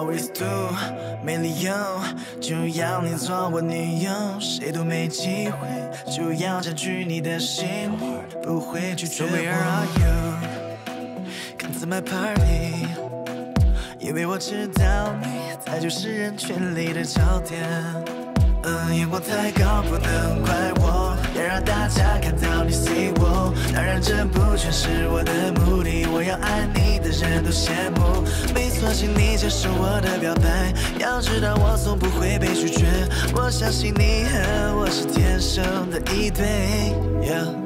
always do，没理由就要你做我女友，谁都没机会就要占据你的心，不会拒绝我。So where are you？Come to my party，因为我知道你才就是人群里的焦点。嗯，眼光太高，不能怪我，大家看到你 see 我。当然，这不全是我的目的，我要爱你的人都羡慕。没错，请你接受我的表白，要知道我从不会被拒绝。我相信你和我是天生的一对。Yeah.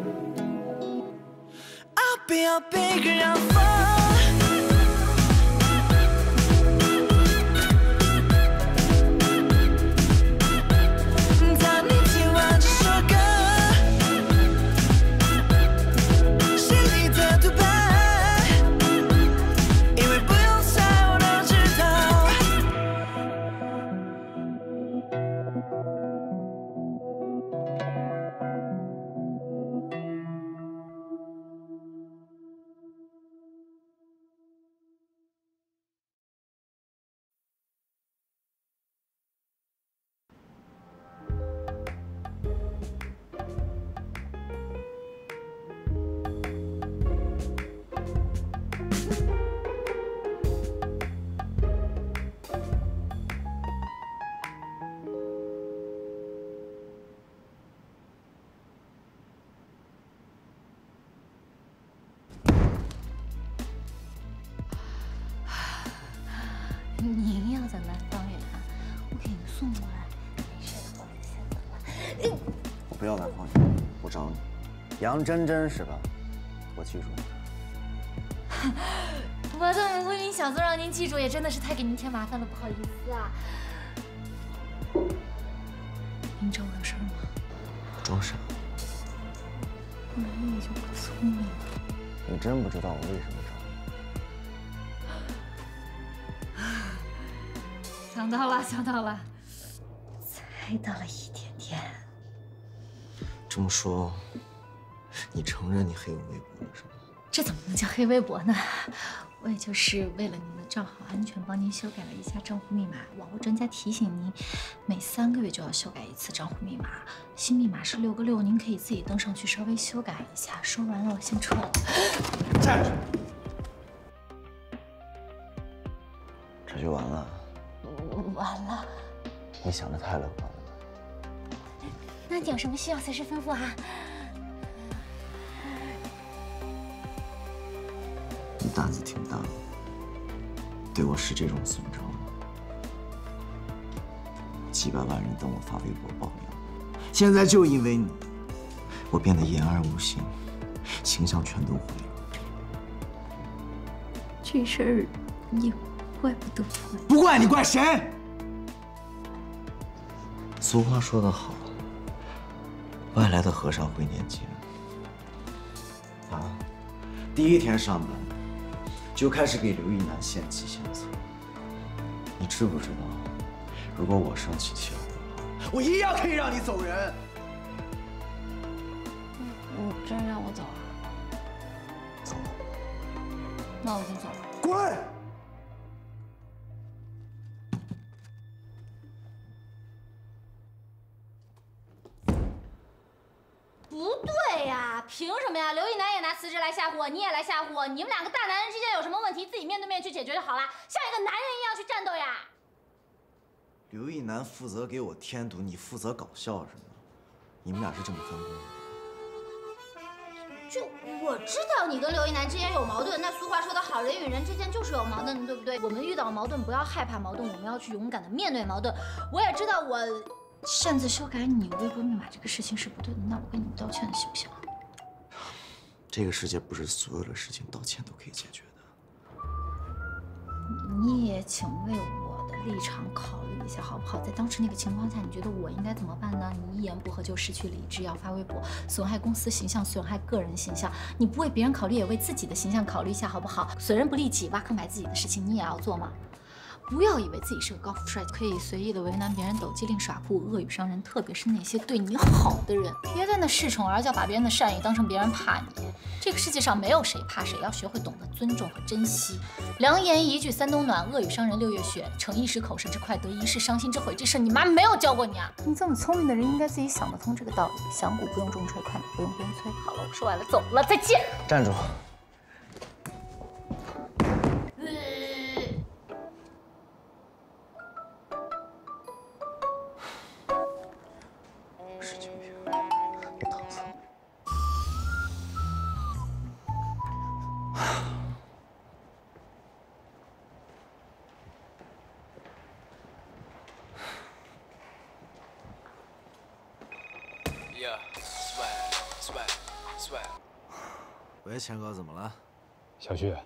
杨真真是吧？我记住你。我的无名小卒让您记住，也真的是太给您添麻烦了，不好意思啊。您找我有事吗？装傻。没有，你就不聪明了。你真不知道我为什么找你？想到了，想到了，猜到了一点点。这么说，你承认你黑我微博了是吗？这怎么能叫黑微博呢？我也就是为了您的账号安全，帮您修改了一下账户密码。网络专家提醒您，每三个月就要修改一次账户密码，新密码是六个六，您可以自己登上去稍微修改一下。说完了，我先撤了。站住！这就完了？完了。你想的太乐观了。那你有什么需要随时吩咐哈。胆子挺大，对我使这种损招，几百万人等我发微博爆料，现在就因为你，我变得言而无信，形象全都毁了。这事儿也怪不得我，不怪你怪谁？俗话说得好。外来的和尚会念经。啊，第一天上班就开始给刘一男献计献策。你知不知道，如果我生气气了的话，我一样可以让你走人。你真让我走啊？走。那我就走了。滚！不对呀凭什么呀？刘一男也拿辞职来吓唬我，你也来吓唬我，你们两个大有什么问题，自己面对面去解决就好了，像一个男人一样去战斗呀。刘一男负责给我添堵，你负责搞笑是吗？你们俩是这么分工的？就我知道你跟刘一男之间有矛盾，那俗话说得好，人与人之间就是有矛盾的，对不对？我们遇到矛盾不要害怕矛盾，我们要去勇敢的面对矛盾。我也知道我擅自修改你微博密码这个事情是不对的，那我跟你们道歉行不行？这个世界不是所有的事情道歉都可以解决的。你也请为我的立场考虑一下，好不好？在当时那个情况下，你觉得我应该怎么办呢？你一言不合就失去理智，要发微博，损害公司形象，损害个人形象。你不为别人考虑，也为自己的形象考虑一下，好不好？损人不利己，挖坑埋自己的事情，你也要做吗？不要以为自己是个高富帅，可以随意的为难别人，抖机灵耍酷，恶语伤人。特别是那些对你好的人，别在那恃宠而骄，把别人的善意当成别人怕你。这个世界上没有谁怕谁，要学会懂得尊重和珍惜。良言一句三冬暖，恶语伤人六月雪。逞一时口舌之快，得一世伤心之悔。这事你妈没有教过你啊！你这么聪明的人，应该自己想得通这个道理。响鼓不用重锤，快马不用鞭催。好了，我说完了，走了，再见。站住！喂，钱哥，怎么了？小旭，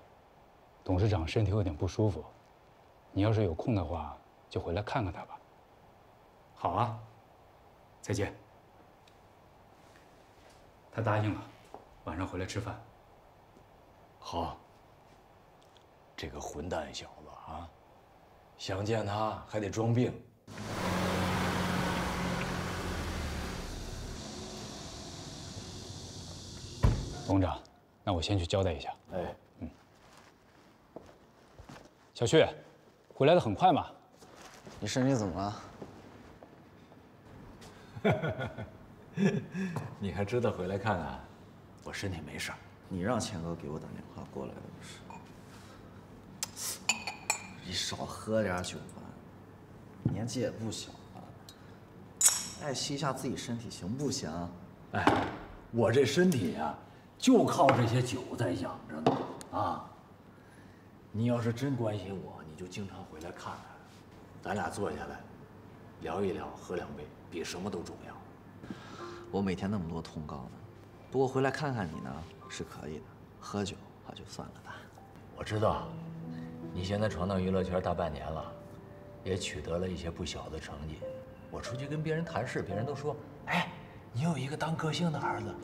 董事长身体有点不舒服，你要是有空的话，就回来看看他吧。好啊，再见。他答应了，晚上回来吃饭。好。这个混蛋小子啊，想见他还得装病。董事长。那我先去交代一下。哎，嗯，小旭，回来的很快嘛？你身体怎么了？你还知道回来看看？我身体没事。你让钱哥给我打电话过来的不是？你少喝点酒吧，年纪也不小了，爱惜一下自己身体行不行？哎，我这身体呀。就靠这些酒在养着呢，啊！你要是真关心我，你就经常回来看看，咱俩坐下来聊一聊，喝两杯，比什么都重要。我每天那么多通告呢，不过回来看看你呢是可以的，喝酒那就算了吧。我知道，你现在闯荡娱乐圈大半年了，也取得了一些不小的成绩。我出去跟别人谈事，别人都说：“哎，你有一个当歌星的儿子。”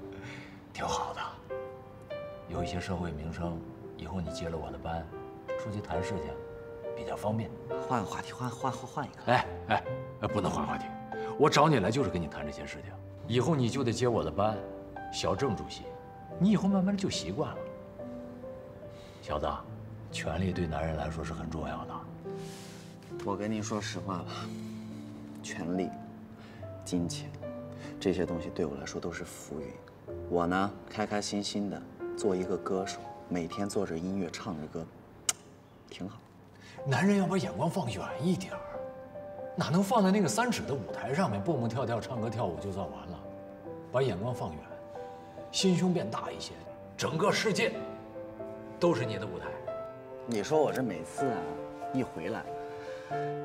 挺好的，有一些社会名声，以后你接了我的班，出去谈事情比较方便。换个话题，换换换换一个。哎哎哎，不能换话题，我找你来就是跟你谈这些事情。以后你就得接我的班，小郑主席，你以后慢慢的就习惯了。小子，权力对男人来说是很重要的。我跟你说实话吧，权力、金钱这些东西对我来说都是浮云。我呢，开开心心的做一个歌手，每天做着音乐，唱着歌，挺好。男人要把眼光放远一点儿，哪能放在那个三尺的舞台上面蹦蹦跳跳、唱歌跳舞就算完了？把眼光放远，心胸变大一些，整个世界都是你的舞台。你说我这每次啊，一回来，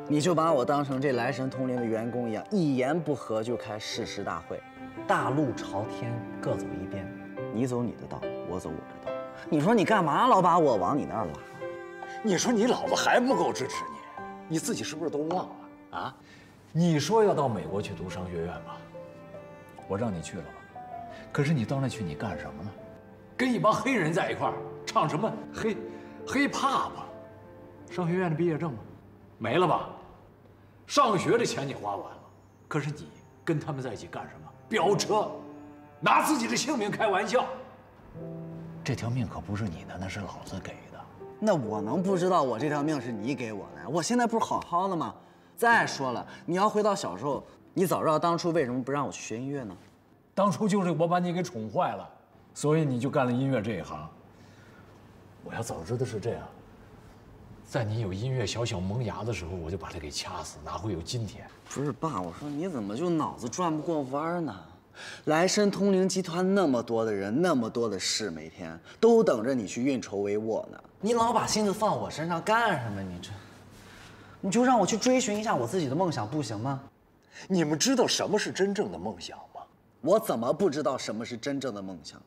你就把我当成这来神通灵的员工一样，一言不合就开誓师大会。大路朝天，各走一边，你走你的道，我走我的道。你说你干嘛老把我往你那儿拉？你说你老子还不够支持你，你自己是不是都忘了啊？你说要到美国去读商学院吧，我让你去了吧，可是你到那去你干什么呢？跟一帮黑人在一块儿唱什么黑黑 pop？商学院的毕业证吗？没了吧？上学的钱你花完了，可是你跟他们在一起干什么？飙车，拿自己的性命开玩笑。这条命可不是你的，那是老子给的。那我能不知道我这条命是你给我的？我现在不是好好的吗？再说了，你要回到小时候，你早知道当初为什么不让我去学音乐呢？当初就是我把你给宠坏了，所以你就干了音乐这一行。我要早知道是这样，在你有音乐小小萌芽的时候，我就把它给掐死，哪会有今天？不是爸，我说你怎么就脑子转不过弯呢？来申通灵集团那么多的人，那么多的事，每天都等着你去运筹帷幄呢。你老把心思放我身上干什么？你这，你就让我去追寻一下我自己的梦想，不行吗？你们知道什么是真正的梦想吗？我怎么不知道什么是真正的梦想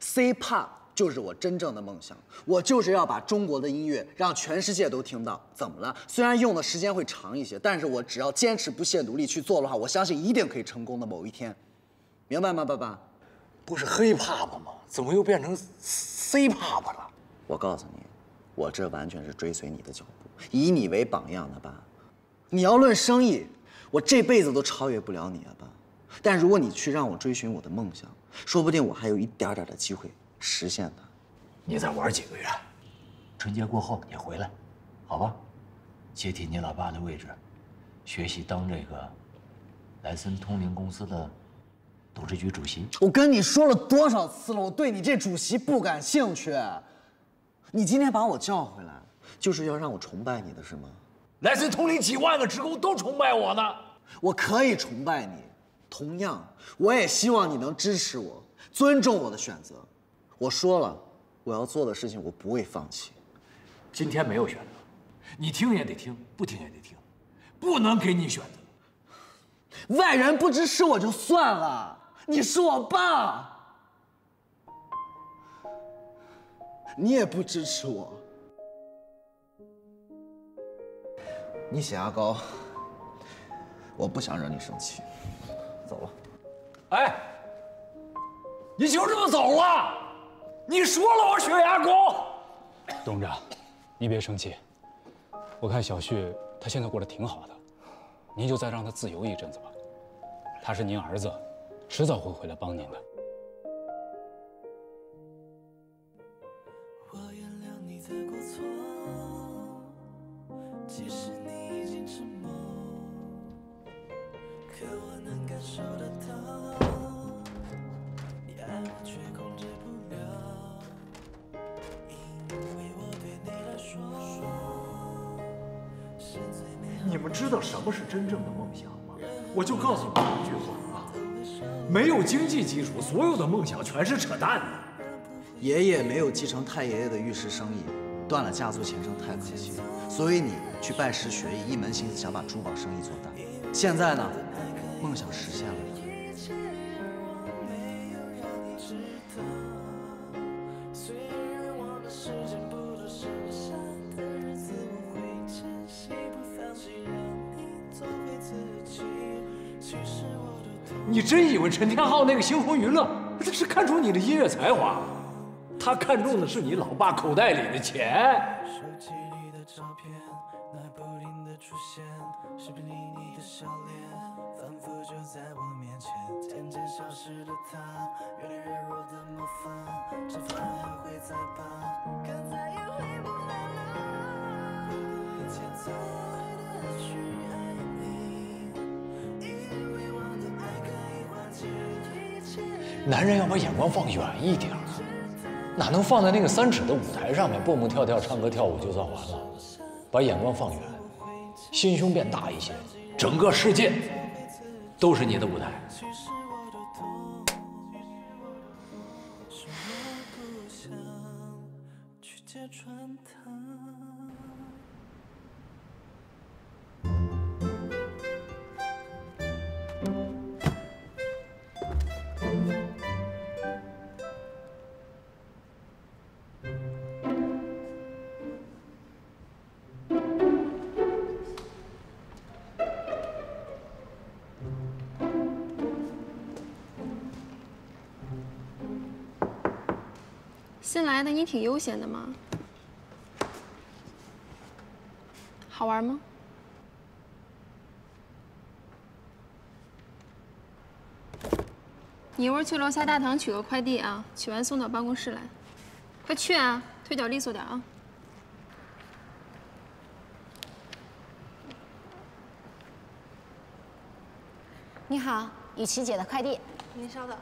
？C-pop。就是我真正的梦想，我就是要把中国的音乐让全世界都听到。怎么了？虽然用的时间会长一些，但是我只要坚持不懈努力去做的话，我相信一定可以成功的某一天，明白吗，爸爸？不是黑 pop 吗？怎么又变成 C pop 了？我告诉你，我这完全是追随你的脚步，以你为榜样的爸。你要论生意，我这辈子都超越不了你啊，爸。但如果你去让我追寻我的梦想，说不定我还有一点点的机会实现它。你再玩几个月，春节过后你回来，好吧？接替你老爸的位置，学习当这个莱森通灵公司的董事局主席。我跟你说了多少次了，我对你这主席不感兴趣。你今天把我叫回来，就是要让我崇拜你的是吗？莱森通灵几万个职工都崇拜我呢。我可以崇拜你，同样，我也希望你能支持我，尊重我的选择。我说了，我要做的事情我不会放弃。今天没有选择，你听也得听，不听也得听，不能给你选择。外人不支持我就算了，你是我爸。你也不支持我，你血压高，我不想惹你生气，走了。哎，你就这么走了？你说了我血压高。董事长，你别生气，我看小旭他现在过得挺好的，您就再让他自由一阵子吧。他是您儿子，迟早会回来帮您的。所有的梦想全是扯淡的。爷爷没有继承太爷爷的玉石生意，断了家族前程太可惜了，所以你去拜师学艺，一门心思想把珠宝生意做大。现在呢，梦想实现了。陈天浩那个星空娱乐他是看中你的音乐才华？他看中的是你老爸口袋里的钱。男人要把眼光放远一点。哪能放在那个三尺的舞台上面蹦蹦跳跳、唱歌跳舞就算完了？把眼光放远，心胸变大一些，整个世界都是你的舞台。来的你挺悠闲的嘛，好玩吗？你一会儿去楼下大堂取个快递啊，取完送到办公室来，快去啊，腿脚利索点啊。你好，雨琦姐的快递。您稍等。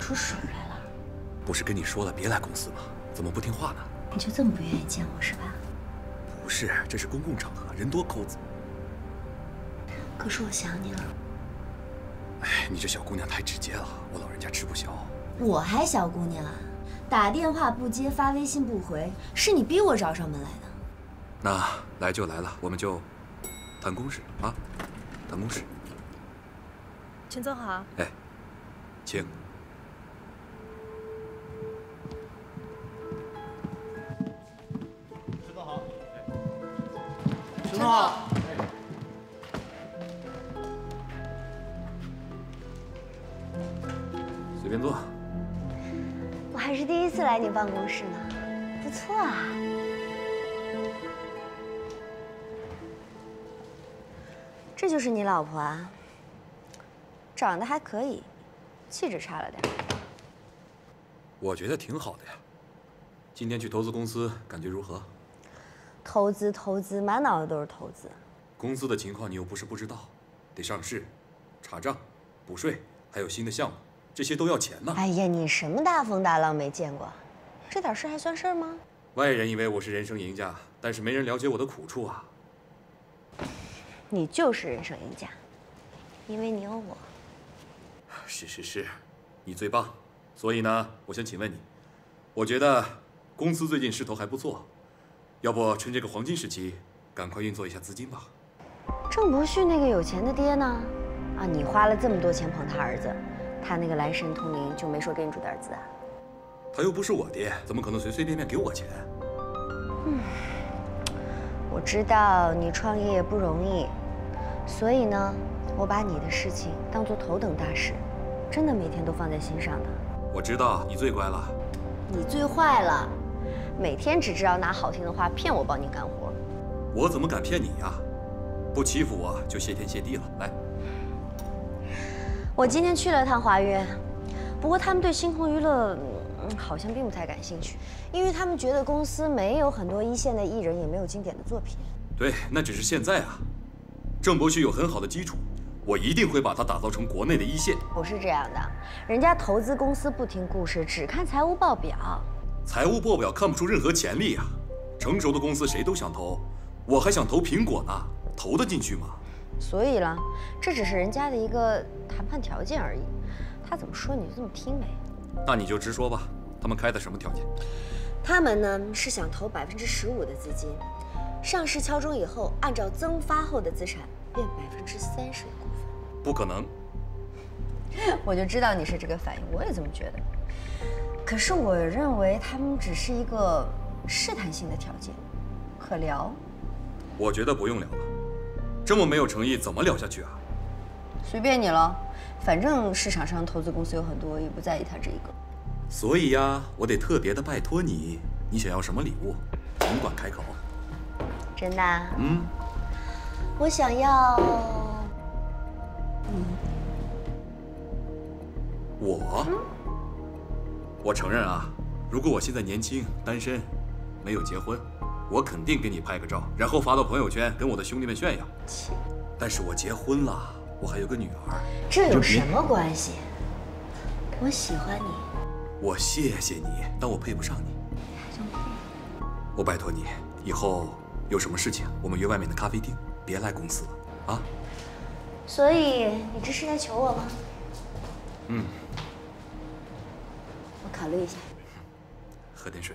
出水来了。不是跟你说了别来公司吗？怎么不听话呢？你就这么不愿意见我是吧？不是，这是公共场合，人多口子。可是我想你了。哎，你这小姑娘太直接了，我老人家吃不消。我还小姑娘啊，打电话不接，发微信不回，是你逼我找上门来的。那来就来了，我们就谈公事啊，谈公事。请坐好。哎，请。陈总好。随便坐。我还是第一次来你办公室呢，不错啊。这就是你老婆啊，长得还可以，气质差了点。我觉得挺好的呀。今天去投资公司，感觉如何？投资投资，满脑子都是投资。公司的情况你又不是不知道，得上市、查账、补税，还有新的项目，这些都要钱呢。哎呀，你什么大风大浪没见过？这点事还算事儿吗？外人以为我是人生赢家，但是没人了解我的苦处啊。你就是人生赢家，因为你有我。是是是，你最棒。所以呢，我想请问你，我觉得公司最近势头还不错，要不趁这个黄金时期，赶快运作一下资金吧。郑伯旭那个有钱的爹呢？啊，你花了这么多钱捧他儿子，他那个来神通灵就没说给你注点资啊？他又不是我爹，怎么可能随随便便给我钱？嗯，我知道你创业也不容易，所以呢，我把你的事情当做头等大事，真的每天都放在心上的。我知道你最乖了，你最坏了，每天只知道拿好听的话骗我帮你干活。我怎么敢骗你呀？不欺负我就谢天谢地了。来，我今天去了趟华约，不过他们对星空娱乐，嗯，好像并不太感兴趣，因为他们觉得公司没有很多一线的艺人，也没有经典的作品。对，那只是现在啊。郑伯旭有很好的基础，我一定会把他打造成国内的一线。不是这样的，人家投资公司不听故事，只看财务报表。财务报表看不出任何潜力啊！成熟的公司谁都想投，我还想投苹果呢，投得进去吗？所以啦，这只是人家的一个谈判条件而已。他怎么说你就这么听呗？那你就直说吧，他们开的什么条件？他们呢是想投百分之十五的资金，上市敲钟以后，按照增发后的资产变百分之三十的股份。不可能。我就知道你是这个反应，我也这么觉得。可是我认为他们只是一个试探性的条件，可聊。我觉得不用聊了，这么没有诚意，怎么聊下去啊？随便你了，反正市场上投资公司有很多，也不在意他这一个。所以呀，我得特别的拜托你，你想要什么礼物，尽管开口。真的？啊嗯，我想要嗯。我，我承认啊，如果我现在年轻、单身，没有结婚，我肯定给你拍个照，然后发到朋友圈，跟我的兄弟们炫耀。但是我结婚了，我还有个女儿。这有什么关系？我喜欢你。我谢谢你，但我配不上你。我拜托你，以后有什么事情，我们约外面的咖啡厅，别来公司了，啊？所以你这是在求我吗？嗯，我考虑一下。喝点水。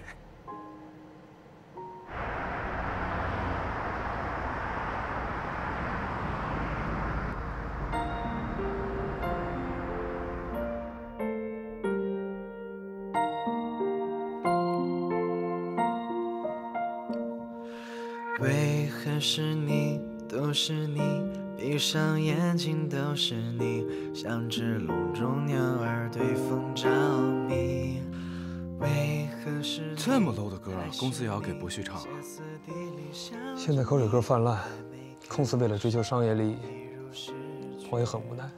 闭上眼睛都是你，像只笼中鸟儿对风着迷。为何是这么 low 的歌，公司也要给伯旭唱啊？现在口水歌泛滥，公司为了追求商业利益，我也很无奈，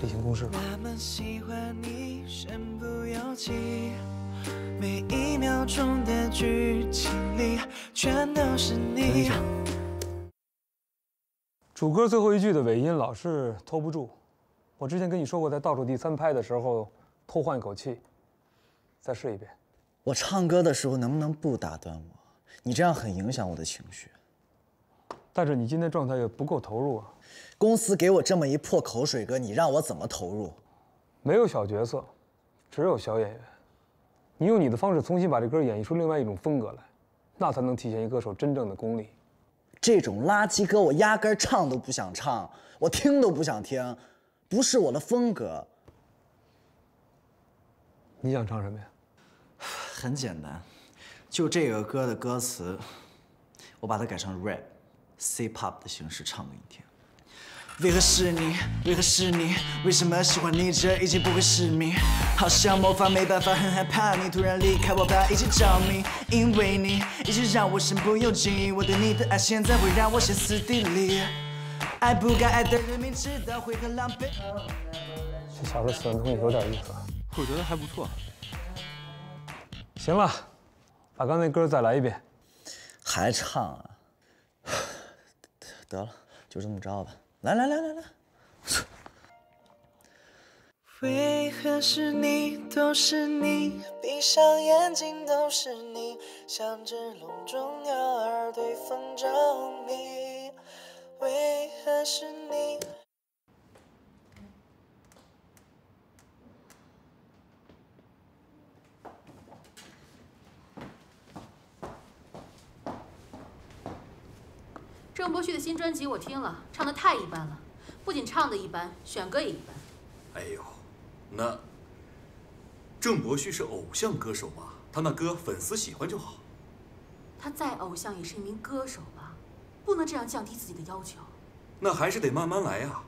例行公事吧。那么喜欢你，身不由己，每一秒钟的剧情里，全都是你。主歌最后一句的尾音老是拖不住，我之前跟你说过，在倒数第三拍的时候偷换一口气，再试一遍。我唱歌的时候能不能不打断我？你这样很影响我的情绪。但是你今天状态也不够投入啊。公司给我这么一破口水歌，你让我怎么投入？没有小角色，只有小演员。你用你的方式重新把这歌演绎出另外一种风格来，那才能体现一歌手真正的功力。这种垃圾歌我压根唱都不想唱，我听都不想听，不是我的风格。你想唱什么呀？很简单，就这个歌的歌词，我把它改成 rap、C pop 的形式唱给你听。为何是你？为何是你？为什么喜欢你？这已经不会是谜。好像魔法没办法，很害怕你突然离开我吧，一起着迷。因为你一直让我身不由己，我对你的爱现在会让我歇斯底里。爱不该爱的人，明知道会很狼狈。这小子喜欢东西有点意思，我觉得还不错。行了，把刚才歌再来一遍。还唱啊？得了，就这么着吧。来来来来来，为何是你，都是你，闭上眼睛都是你，像只笼中鸟儿对风着迷。为何是你？郑柏旭的新专辑我听了，唱的太一般了，不仅唱的一般，选歌也一般。哎呦，那郑柏旭是偶像歌手嘛，他那歌粉丝喜欢就好。他再偶像也是一名歌手吧，不能这样降低自己的要求。那还是得慢慢来呀，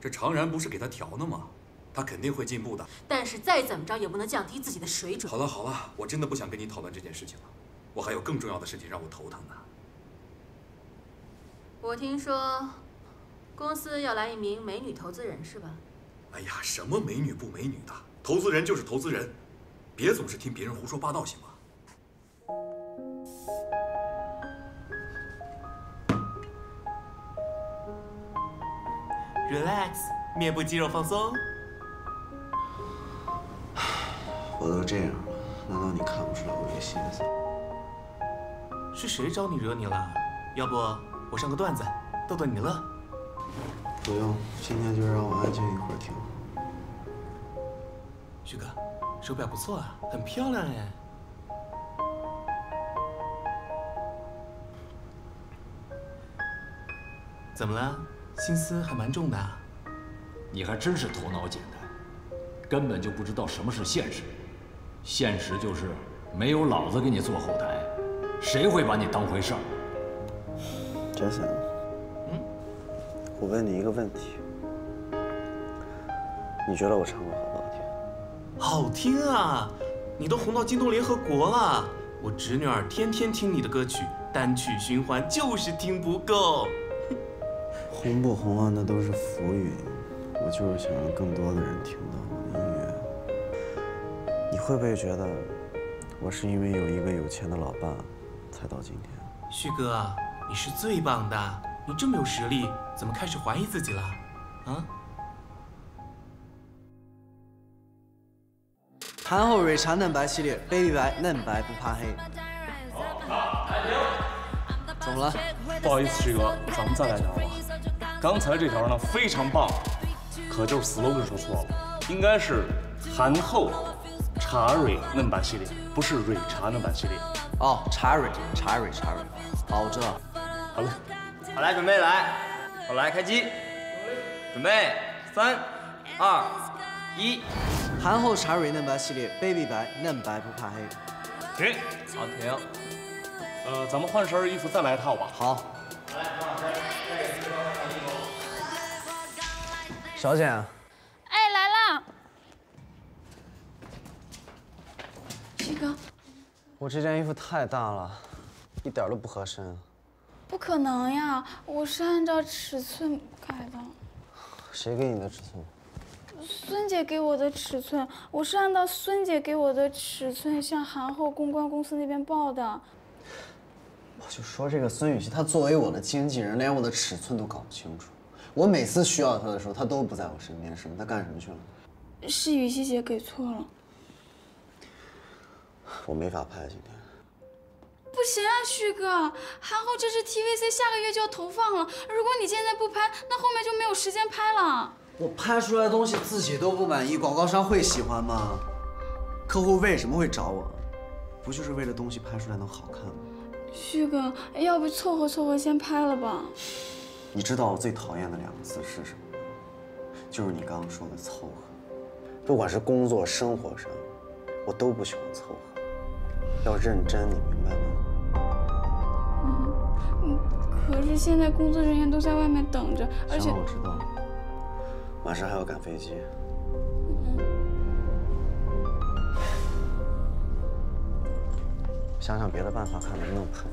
这常然不是给他调呢吗？他肯定会进步的。但是再怎么着也不能降低自己的水准。好了好了，我真的不想跟你讨论这件事情了，我还有更重要的事情让我头疼呢。我听说，公司要来一名美女投资人，是吧？哎呀，什么美女不美女的，投资人就是投资人，别总是听别人胡说八道，行吗？Relax，面部肌肉放松。我都这样了，难道你看不出来我有心思？是谁招你惹你了？要不？我上个段子，逗逗你乐。不用，今天就让我安静一会儿挺好。旭哥，手表不错啊，很漂亮哎。怎么了？心思还蛮重的。你还真是头脑简单，根本就不知道什么是现实。现实就是没有老子给你做后台，谁会把你当回事儿？杰森，嗯，我问你一个问题，你觉得我唱歌好不好听？好听啊！你都红到京东联合国了，我侄女儿天天听你的歌曲，单曲循环就是听不够。红不红啊？那都是浮云，我就是想让更多的人听到我的音乐。你会不会觉得我是因为有一个有钱的老爸才到今天？旭哥。你是最棒的，你这么有实力，怎么开始怀疑自己了？啊？韩后瑞茶嫩白系列，baby 白嫩白不怕黑。怎么了？不好意思，旭哥，咱们再来条吧。刚才这条呢非常棒，可就是 slogan 说错了，应该是韩后茶蕊嫩白系列，不是蕊茶嫩白系列。哦，茶蕊，茶蕊，茶蕊。好，我知道。好了，好来，准备来，好来，开机，准备，三、二、一，韩后茶蕊嫩白系列，baby 白，嫩白不怕黑。停，好停。呃，咱们换身衣服再来一套吧。好。小姐。哎，来了。旭哥。我这件衣服太大了，一点都不合身。不可能呀！我是按照尺寸改的。谁给你的尺寸？孙姐给我的尺寸。我是按照孙姐给我的尺寸向韩后公关公司那边报的。我就说这个孙雨熙，她作为我的经纪人，连我的尺寸都搞不清楚。我每次需要她的时候，她都不在我身边，什么？她干什么去了？是雨熙姐给错了。我没法拍今天。不行啊，旭哥，韩后这支 TVC 下个月就要投放了，如果你现在不拍，那后面就没有时间拍了。我拍出来的东西自己都不满意，广告商会喜欢吗？客户为什么会找我？不就是为了东西拍出来能好看吗？旭哥，要不凑合凑合先拍了吧？你知道我最讨厌的两个字是什么吗？就是你刚刚说的凑合。不管是工作、生活上，我都不喜欢凑合，要认真，你明白吗？嗯，可是现在工作人员都在外面等着，而且行，我知道了，马上还要赶飞机。想想别的办法，看能不能拍。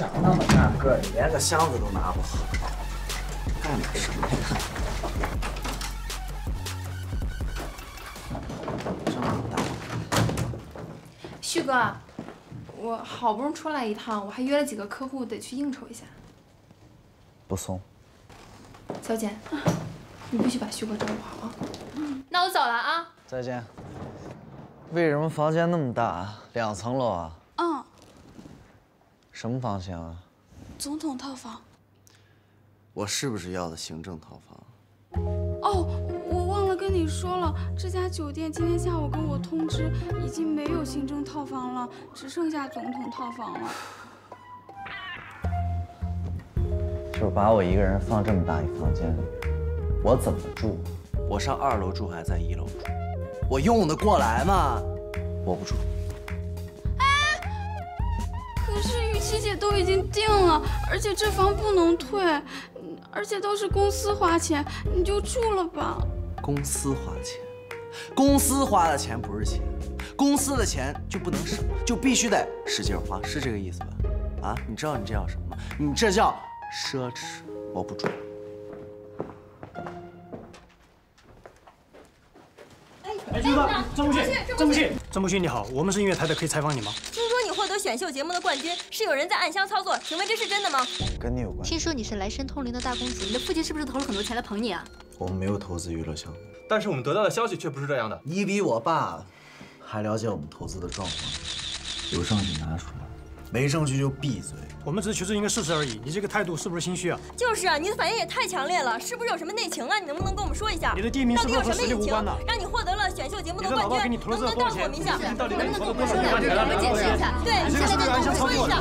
长那么大个儿，你连个箱子都拿不好，干点什么呀？这么大。旭哥，我好不容易出来一趟，我还约了几个客户得去应酬一下。不送。小简，你必须把旭哥照顾好啊。那我走了啊。再见。为什么房间那么大？两层楼啊？嗯，什么房型啊？总统套房。我是不是要的行政套房？哦，我忘了跟你说了，这家酒店今天下午跟我通知，已经没有行政套房了，只剩下总统套房了。就是把我一个人放这么大一房间里，我怎么住？我上二楼住还是在一楼住？我用得过来吗？我不住。可是雨琦姐都已经定了，而且这房不能退，嗯而且都是公司花钱，你就住了吧。公司花钱，公司花的钱不是钱，公司的钱就不能省，就必须得使劲花，是这个意思吧？啊，你知道你这叫什么吗？你这叫奢侈，我不住。哎，军哥，郑木旭，郑木旭，郑木旭，你好，我们是音乐台的，可以采访你吗？得选秀节目的冠军，是有人在暗箱操作，请问这是真的吗？跟你有关。听说你是来生通灵的大公子，你的父亲是不是投了很多钱来捧你啊？我们没有投资娱乐项目，但是我们得到的消息却不是这样的。你比我爸还了解我们投资的状况，有证据拿出来，没证据就闭嘴。我们只是求证一个事实而已，你这个态度是不是心虚啊？就是啊，你的反应也太强烈了，是不是有什么内情啊？你能不能跟我们说一下？你的第一名到底有是不是和什么隐情实力无关的？让你获得了选秀节目的冠军？你投了能不能告诉我们一下？能不能跟我们说两句？我们解释一下。对，你现在跟我们说一下。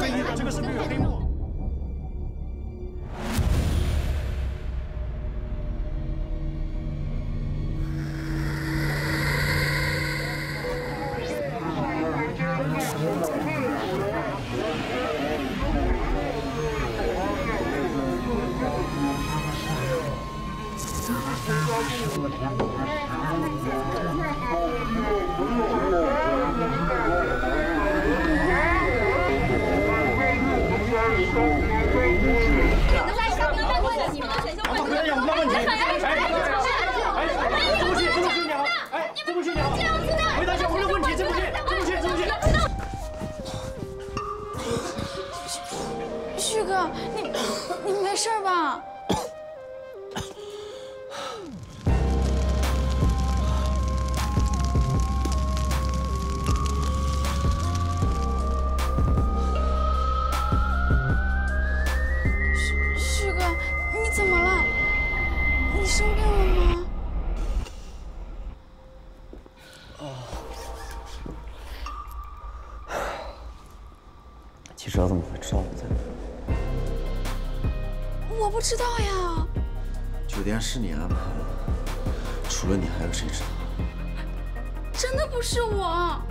真的不是我。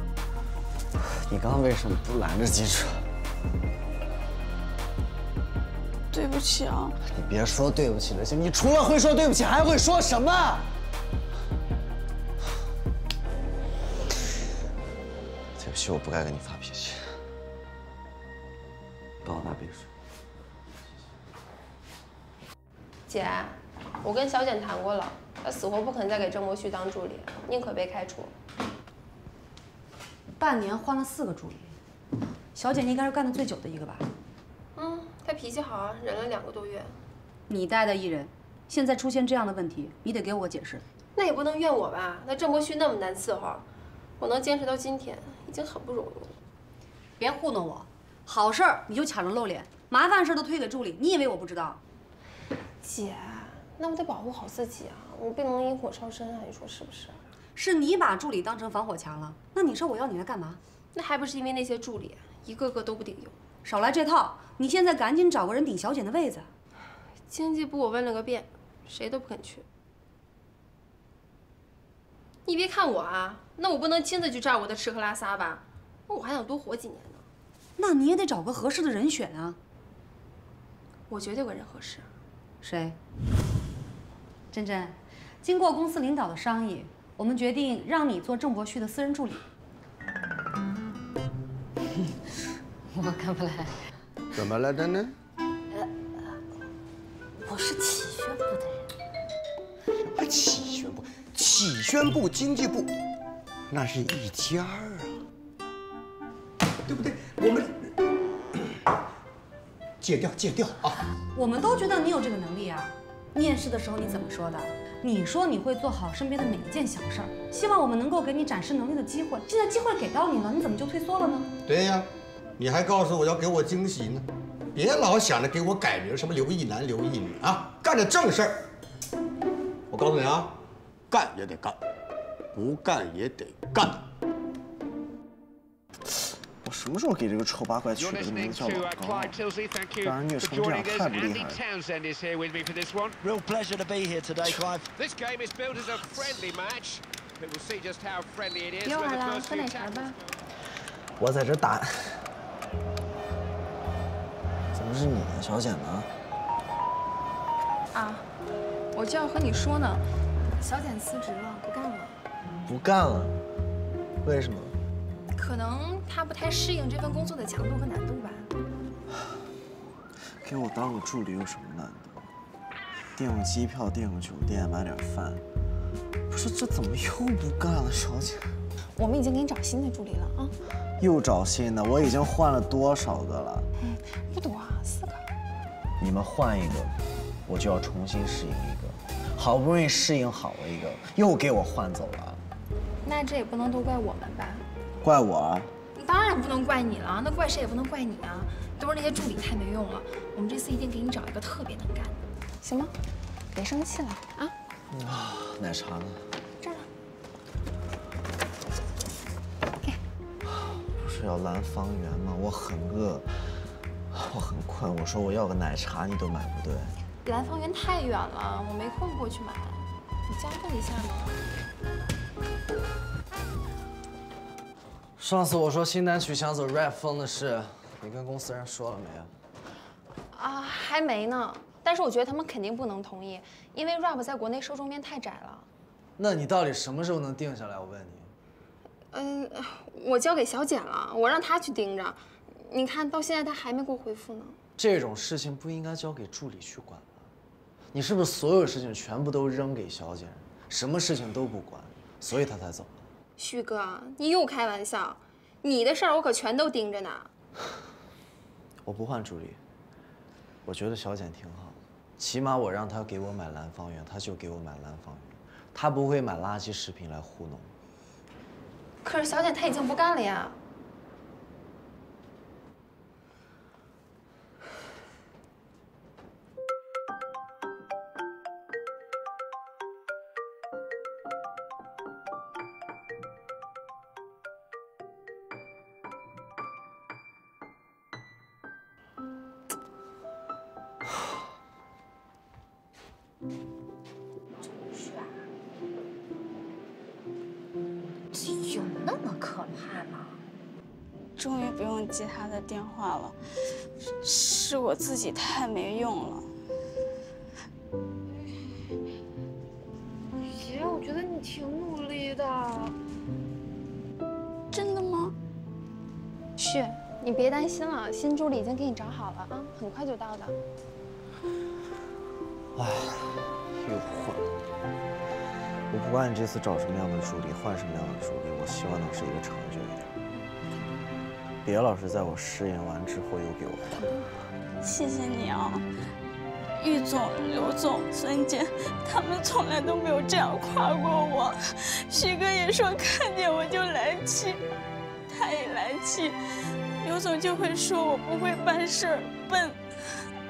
你刚刚为什么不拦着记者？对不起啊。你别说对不起了，行？你除了会说对不起，还会说什么？对不起，我不该跟你发脾气。帮我拿杯水。姐，我跟小简谈过了，她死活不肯再给郑博旭当助理，宁可被开除。半年换了四个助理，小姐你应该是干的最久的一个吧？嗯，她脾气好啊，忍了两个多月。你带的艺人，现在出现这样的问题，你得给我解释。那也不能怨我吧？那郑柏旭那么难伺候，我能坚持到今天，已经很不容易了。别糊弄我，好事儿你就抢着露脸，麻烦事都推给助理，你以为我不知道？姐，那我得保护好自己啊，我不能引火烧身啊，你说是不是？是你把助理当成防火墙了，那你说我要你来干嘛？那还不是因为那些助理一个个都不顶用。少来这套！你现在赶紧找个人顶小姐的位子。经济部我问了个遍，谁都不肯去。你别看我啊，那我不能亲自去照顾他吃喝拉撒吧？那我还想多活几年呢。那你也得找个合适的人选啊。我觉得有个人合适。谁？珍珍，经过公司领导的商议，我们决定让你做郑伯旭的私人助理。我看不来。怎么了，珍珍？我是启宣部的人。什么启宣部？启宣部、经济部，那是一家儿啊，对不对？我们 戒掉，戒掉啊！我们都觉得你有这个能力啊。面试的时候你怎么说的？你说你会做好身边的每一件小事儿，希望我们能够给你展示能力的机会。现在机会给到你了，你怎么就退缩了呢？对呀，你还告诉我要给我惊喜呢，别老想着给我改名，什么刘一男、刘一女啊，干点正事儿。我告诉你啊，干也得干，不干也得干。我什么时候给这个丑八怪取了个名字叫老高？让人虐成这样，太不厉害了。Real pleasure to be here today, Clive. This game is billed as a friendly match, but we'll see just how friendly it is 别玩 the 了，first 喝 few 奶茶 tackles 吧。我在这打。怎么是你呢，小简呢？啊，我就要和你说呢，小简辞职了，不干了。不干了？为什么？可能他不太适应这份工作的强度和难度吧。给我当个助理有什么难度？订个机票，订个酒店，买点饭。不是这怎么又不干了，小姐？我们已经给你找新的助理了啊，又找新的？我已经换了多少个了？嗯，不多啊，四个。你们换一个，我就要重新适应一个。好不容易适应好了一个，又给我换走了，那这也不能都怪我们吧？怪我啊？当然不能怪你了，那怪谁也不能怪你啊！都是那些助理太没用了，我们这次一定给你找一个特别能干的，行吗？别生气了啊！啊，奶茶呢？这儿呢。不是要蓝方圆吗？我很饿，我很困。我说我要个奶茶，你都买不对。蓝方圆太远了，我没空过去买，你加个一下嘛。上次我说新单曲想走 rap 风的事，你跟公司人说了没啊？啊，还没呢。但是我觉得他们肯定不能同意，因为 rap 在国内受众面太窄了。那你到底什么时候能定下来？我问你。嗯，我交给小简了，我让她去盯着。你看到现在她还没给我回复呢。这种事情不应该交给助理去管吗？你是不是所有事情全部都扔给小简，什么事情都不管，所以她才走了？旭哥，你又开玩笑，你的事儿我可全都盯着呢。我不换助理，我觉得小简挺好，起码我让他给我买蓝方圆，他就给我买蓝方圆，他不会买垃圾食品来糊弄。可是小简她已经不干了呀。己太没用了。姐，我觉得你挺努力的。真的吗？旭，你别担心了，新助理已经给你找好了啊，很快就到的。哎，又换。我不管你这次找什么样的助理，换什么样的助理，我希望能是一个长久一点。别老是在我试验完之后又给我换。谢谢你啊，玉总、刘总、孙姐，他们从来都没有这样夸过我。徐哥也说看见我就来气，他也来气。刘总就会说我不会办事儿、笨，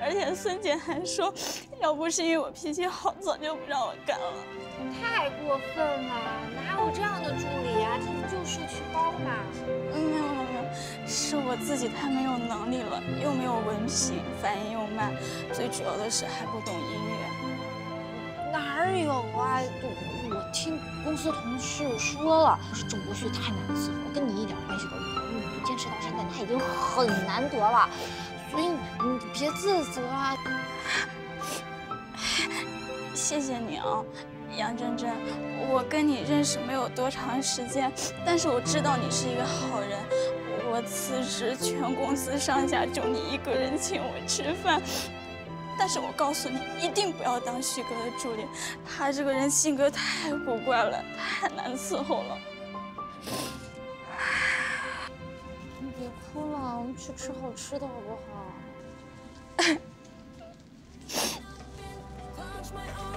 而且孙姐还说，要不是因为我脾气好，早就不让我干了。太过分了，哪有这样的助理啊？这不就社区包吗？是我自己太没有能力了，又没有文凭，反应又慢，最主要的是还不懂音乐。哪儿有啊？我我听公司同事说了，是郑国旭太难伺候，跟你一点关系都没有。你能坚持到现在，他已经很难得了，所以你别自责啊。谢谢你啊，杨真真，我跟你认识没有多长时间，但是我知道你是一个好人。我辞职，全公司上下就你一个人请我吃饭。但是我告诉你，一定不要当旭哥的助理，他这个人性格太古怪了，太难伺候了。你别哭了，我们去吃好吃的好不好？好，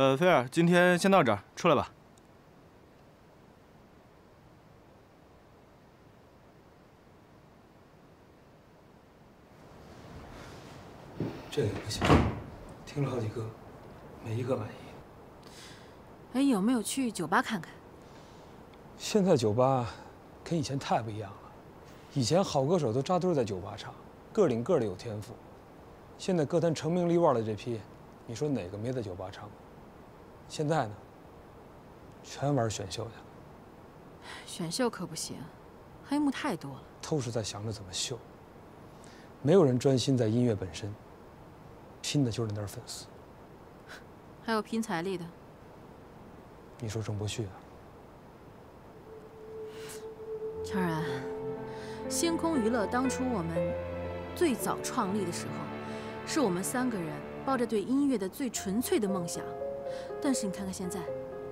呃，菲儿，今天先到这儿，出来吧。这个也不行，听了好几个，没一个满意。哎，有没有去酒吧看看？现在酒吧跟以前太不一样了，以前好歌手都扎堆在酒吧唱，个顶个的有天赋。现在歌坛成名立万的这批，你说哪个没在酒吧唱过？现在呢，全玩选秀去了，选秀可不行，黑幕太多了。都是在想着怎么秀。没有人专心在音乐本身，拼的就是那点粉丝。还有拼财力的。你说郑博旭啊？乔然，星空娱乐当初我们最早创立的时候，是我们三个人抱着对音乐的最纯粹的梦想。但是你看看现在，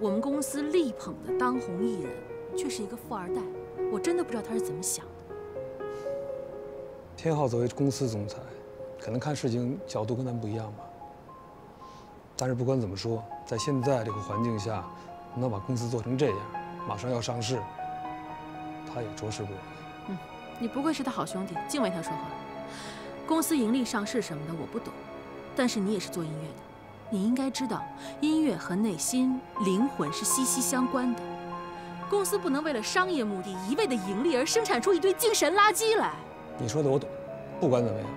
我们公司力捧的当红艺人，却是一个富二代。我真的不知道他是怎么想的。天浩作为公司总裁，可能看事情角度跟咱们不一样吧。但是不管怎么说，在现在这个环境下，能把公司做成这样，马上要上市，他也着实不容易。嗯，你不愧是他好兄弟，敬畏他说话。公司盈利上市什么的我不懂，但是你也是做音乐的，你应该知道，音乐和内心、灵魂是息息相关的。公司不能为了商业目的一味的盈利而生产出一堆精神垃圾来。你说的我懂，不管怎么样，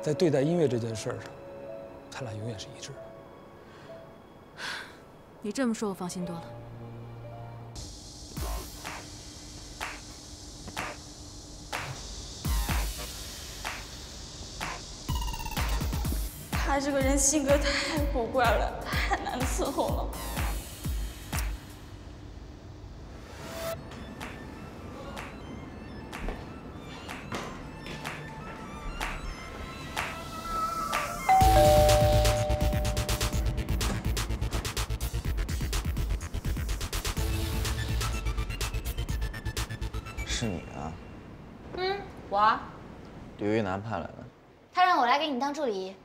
在对待音乐这件事上，他俩永远是一致的。你这么说，我放心多了。他这个人性格太古怪了，太难伺候了。是你啊？嗯，我。刘一楠派来的。他让我来给你当助理，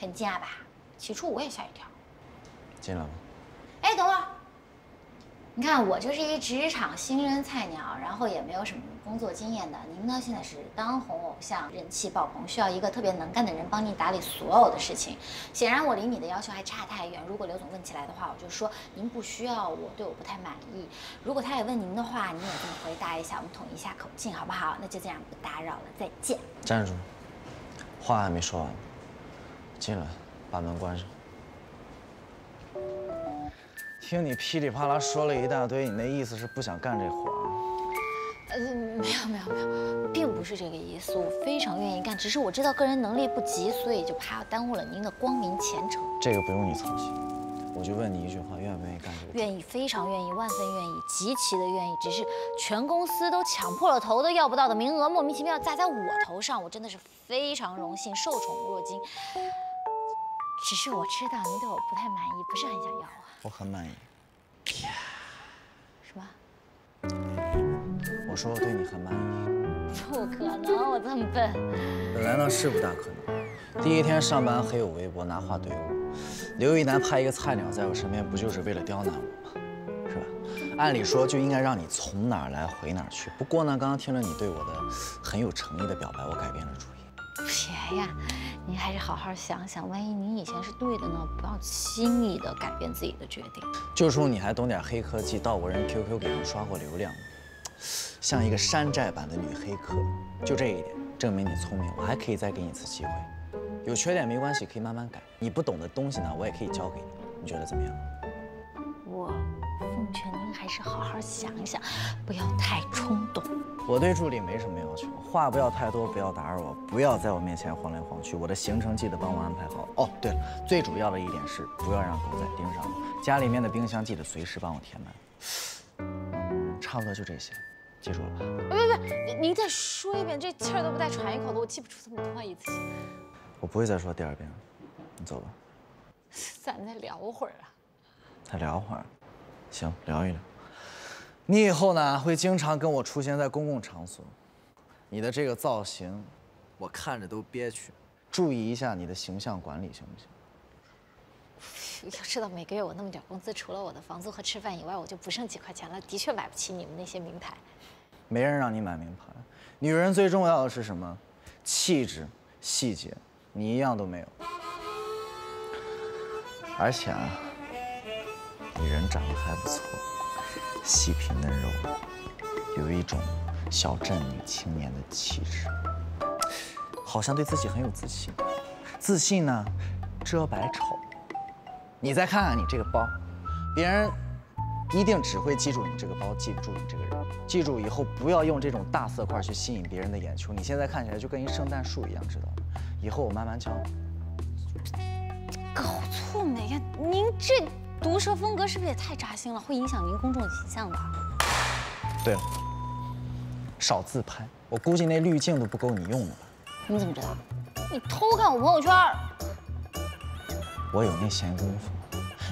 很惊讶吧？起初我也吓一跳。进来吧。哎，等会儿。你看，我就是一职场新人菜鸟，然后也没有什么工作经验的。您呢，现在是当红偶像，人气爆棚，需要一个特别能干的人帮你打理所有的事情。显然我离你的要求还差太远。如果刘总问起来的话，我就说您不需要我，对我不太满意。如果他也问您的话，您也这么回答一下，我们统一一下口径，好不好？那就这样，不打扰了，再见。站住！话还没说完。进来，把门关上。听你噼里啪啦说了一大堆，你那意思是不想干这活？呃，没有没有没有，并不是这个意思。我非常愿意干，只是我知道个人能力不及，所以就怕耽误了您的光明前程。这个不用你操心，我就问你一句话，愿不愿意干这个？愿意，非常愿意，万分愿意，极其的愿意。只是全公司都抢破了头都要不到的名额，莫名其妙砸在我头上，我真的是非常荣幸，受宠若惊。只是我知道您对我不太满意，不是很想要啊。我很满意。什么？我说我对你很满意。不可能，我这么笨。本来呢是不大可能。第一天上班黑我微博拿话怼我，刘一男派一个菜鸟在我身边，不就是为了刁难我吗？是吧？按理说就应该让你从哪儿来回哪儿去。不过呢，刚刚听了你对我的很有诚意的表白，我改变了主意。别呀，你还是好好想想，万一你以前是对的呢？不要轻易的改变自己的决定。就说你还懂点黑科技，盗过人 QQ 给人刷过流量，像一个山寨版的女黑客。就这一点，证明你聪明。我还可以再给你一次机会，有缺点没关系，可以慢慢改。你不懂的东西呢，我也可以教给你。你觉得怎么样？我奉劝您还是好好想想，不要太冲动。我对助理没什么要求，话不要太多，不要打扰我，不要在我面前晃来晃去。我的行程记得帮我安排好。哦，对了，最主要的一点是不要让狗仔盯上我。家里面的冰箱记得随时帮我填满。嗯，差不多就这些，记住了吧？别别别，您再说一遍，这气儿都不带喘一口的，我记不住这么多一次性。我不会再说第二遍了，你走吧。咱再聊会儿啊。再聊会儿，行，聊一聊。你以后呢会经常跟我出现在公共场所，你的这个造型，我看着都憋屈。注意一下你的形象管理，行不行？要知道每个月我那么点工资，除了我的房租和吃饭以外，我就不剩几块钱了。的确买不起你们那些名牌。没人让你买名牌，女人最重要的是什么？气质、细节，你一样都没有。而且啊，你人长得还不错。细皮嫩肉，有一种小镇女青年的气质，好像对自己很有自信。自信呢，遮百丑。你再看看你这个包，别人一定只会记住你这个包，记不住你这个人。记住以后不要用这种大色块去吸引别人的眼球。你现在看起来就跟一圣诞树一样，知道吗？以后我慢慢教。搞错没呀？您这。毒舌风格是不是也太扎心了？会影响您公众形象的。对了，少自拍，我估计那滤镜都不够你用的吧？你怎么知道？你偷看我朋友圈。我有那闲工夫。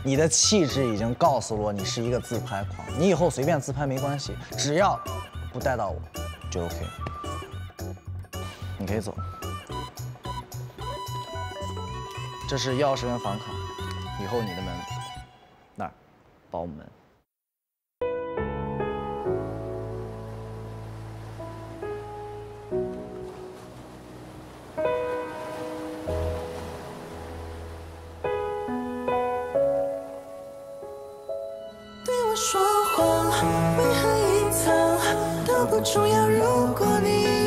你的气质已经告诉我你是一个自拍狂，你以后随便自拍没关系，只要不带到我，就 OK。你可以走。这是钥匙跟房卡，以后你的门。包门。对我说谎，为何隐藏都不重要。如果你